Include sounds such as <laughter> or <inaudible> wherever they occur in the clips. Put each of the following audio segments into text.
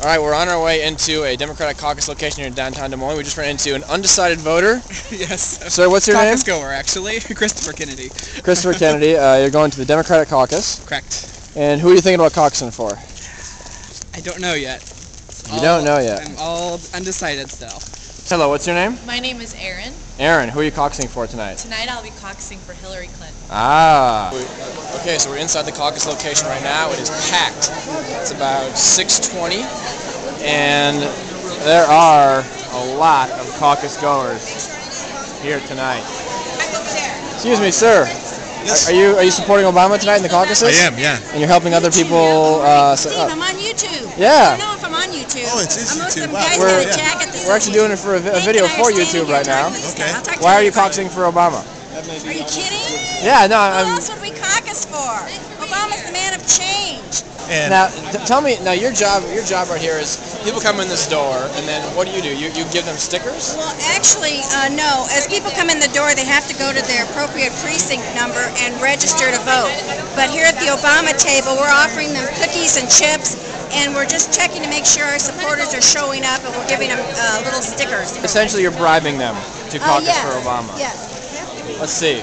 All right, we're on our way into a Democratic caucus location here in downtown Des Moines. We just ran into an undecided voter. <laughs> yes. Sir, what's your caucus name? goer, actually. <laughs> Christopher Kennedy. <laughs> Christopher Kennedy. Uh, you're going to the Democratic caucus. Correct. And who are you thinking about caucusing for? I don't know yet. You don't know yet. I'm all undecided still. Hello, what's your name? My name is Aaron. Aaron. Who are you caucusing for tonight? Tonight I'll be caucusing for Hillary Clinton. Ah. Okay, so we're inside the caucus location right now. It is packed. It's about 6:20, and there are a lot of caucus goers here tonight. Excuse me, sir. Yes. Are you are you supporting Obama tonight in the caucuses? I am, yeah. And you're helping other people. Uh, Steve, set up. I'm on YouTube. Yeah. I don't know if I'm on YouTube. Oh, it's- it's I'm YouTube. Wow. We're- got a jacket that We're actually doing it for a, a video and I are for YouTube right now. talking to this Okay. guy. I'll talk to Why are you later. caucusing for Obama? Are you kidding? Yeah, no, Who I'm. else would we caucus for? Obama's the man of change. And Now, t- tell me. Now, your job, your job right here is people come in this door, and then what do you do? You you give them stickers? Well, actually, uh, no. As people come in the door, they have to go to their appropriate precinct number and register to vote. But here at the Obama table, we're offering them cookies and chips, and we're just checking to make sure our supporters are showing up, and we're giving them uh, little stickers. Essentially, you're bribing them to Uh, caucus yes, for Obama. Yes. Let's see.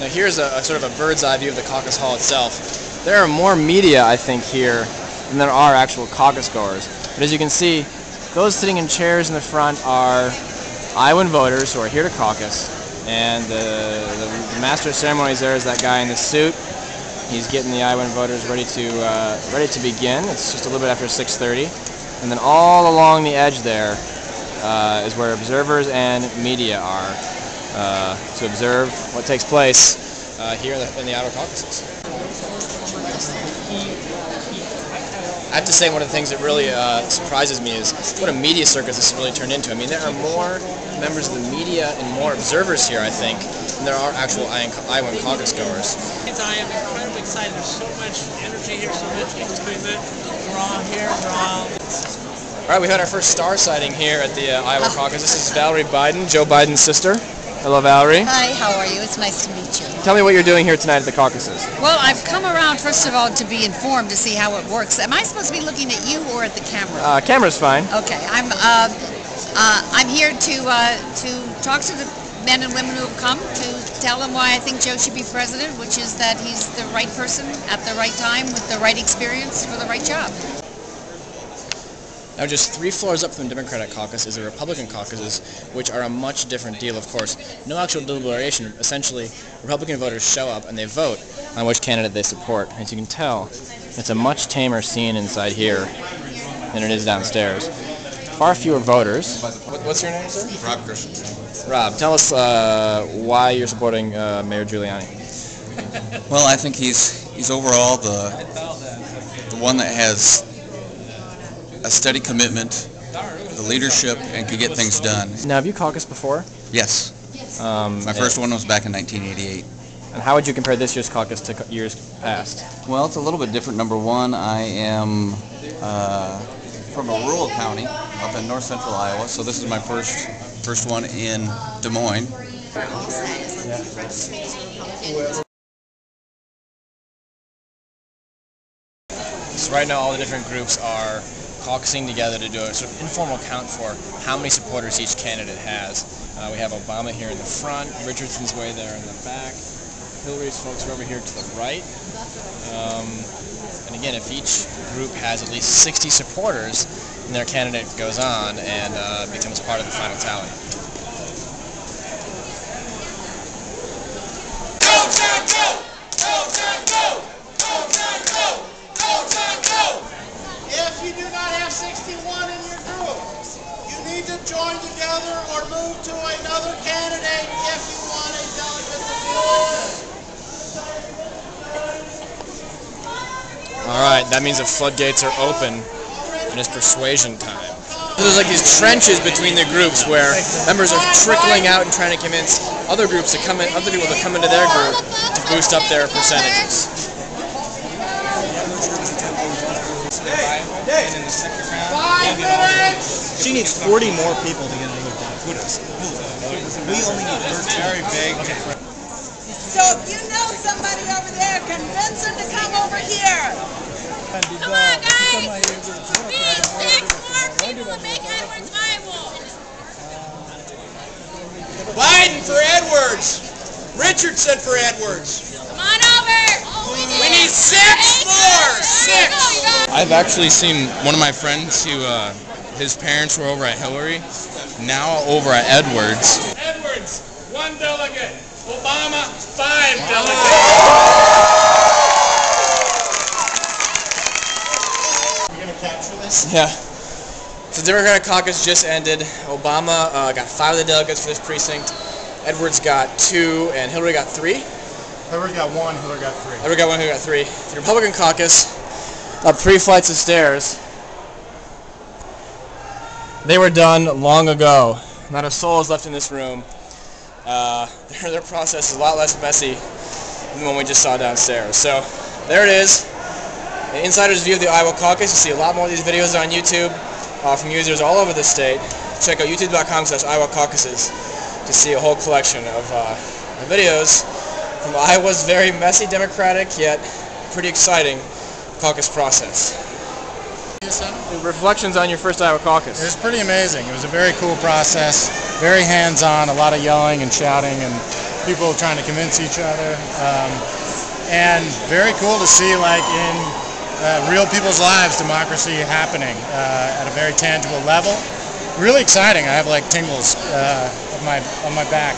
Now here's a, a sort of a bird's eye view of the caucus hall itself. There are more media, I think, here than there are actual caucus goers. But as you can see, those sitting in chairs in the front are Iowan voters who are here to caucus. And the, the master of ceremonies there is that guy in the suit. He's getting the Iowan voters ready to uh, ready to begin. It's just a little bit after 6:30, and then all along the edge there uh, is where observers and media are uh, to observe what takes place uh, here in the, in the Iowa caucuses. I have to say one of the things that really uh, surprises me is what a media circus this has really turned into. I mean, there are more members of the media and more observers here, I think, than there are actual Iowan caucus goers. I am incredibly excited. There's so much energy here, so much excitement. We're all here. We're all. All right, we had our first star sighting here at the uh, Iowa caucus. This is Valerie Biden, Joe Biden's sister. Hello, Valerie. Hi, how are you? It's nice to meet you. Tell me what you're doing here tonight at the caucuses. Well, I've come around, first of all, to be informed to see how it works. Am I supposed to be looking at you or at the camera? Uh, camera's fine. Okay, I'm uh, uh, I'm here to uh, to talk to the men and women who have come to tell them why I think Joe should be president, which is that he's the right person at the right time with the right experience for the right job. Now, just three floors up from the Democratic caucus is the Republican caucuses, which are a much different deal, of course. No actual deliberation. Essentially, Republican voters show up and they vote on which candidate they support. As you can tell, it's a much tamer scene inside here than it is downstairs. Far fewer voters. What's your name, sir? Rob Christensen. Rob, tell us uh, why you're supporting uh, Mayor Giuliani. Well, I think he's he's overall the the one that has a steady commitment, the leadership, and can get things done. Now, have you caucused before? Yes, Um, my first one was back in 1988. And how would you compare this year's caucus to years past? Well, it's a little bit different. Number one, I am uh, from a rural county up in north central Iowa, so this is my first first one in Des Moines. So right now, all the different groups are caucusing together to do a sort of informal count for how many supporters each candidate has. Uh, we have Obama here in the front, Richardson's way there in the back, Hillary's folks are over here to the right. Um, and again, if each group has at least 60 supporters, then their candidate goes on and uh, becomes part of the final tally. If you do not have 61 in your group, you need to join together or move to another candidate if you want a delegate to be All right, that means the floodgates are open and it's persuasion time. There's like these trenches between the groups where members are trickling out and trying to convince other groups to come in, other people to come into their group to boost up their percentages. Five minutes! She needs 40 more people to get another with. We only need 13. Very big. Okay. So if you know somebody over there, convince them to come over here. Come on, guys! We need six more people to make Edwards viable. Biden for Edwards. Richardson for Edwards. Come on over. We need six more. Six. I've actually seen one of my friends who. Uh, his parents were over at Hillary, now over at Edwards. Edwards, one delegate. Obama, five delegates. You gonna capture this? Yeah. So Democratic caucus just ended. Obama uh, got five of the delegates for this precinct. Edwards got two, and Hillary got three. Hillary got one, Hillary got three. Edward got one, who got three. The Republican caucus, up three flights of stairs. They were done long ago. Not a soul is left in this room. Uh, <laughs> their, their process is a lot less messy than the one we just saw downstairs. So there it is. An insider's view of the Iowa caucus. You see a lot more of these videos on YouTube uh, from users all over the state. Check out youtube.com slash Iowa caucuses to see a whole collection of uh, videos from Iowa's very messy Democratic yet pretty exciting caucus process. Reflections on your first Iowa caucus. It was pretty amazing. It was a very cool process, very hands-on, a lot of yelling and shouting and people trying to convince each other. Um, and very cool to see like in uh, real people's lives democracy happening uh, at a very tangible level. Really exciting. I have like tingles uh, my on my back.